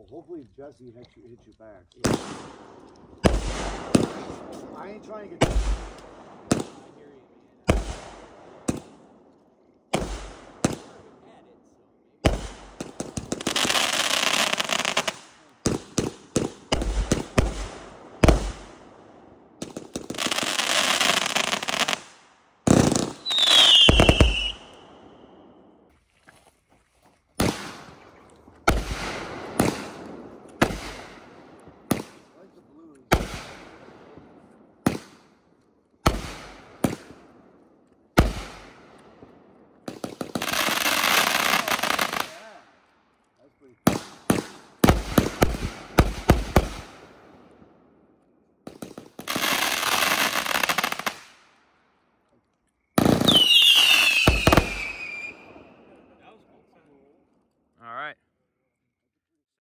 Well, hopefully Jesse hits you, hits you back. I ain't trying to get. ピッ!